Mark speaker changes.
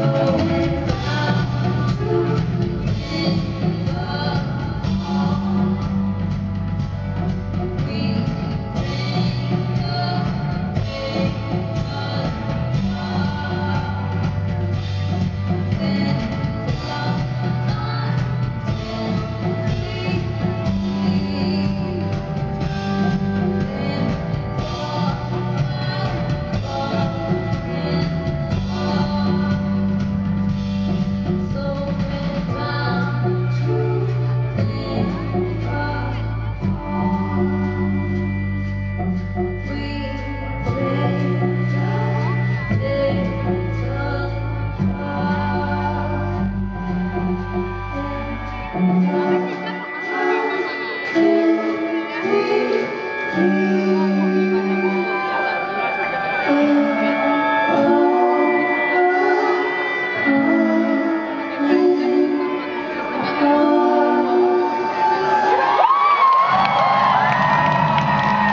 Speaker 1: Thank you. Ooh.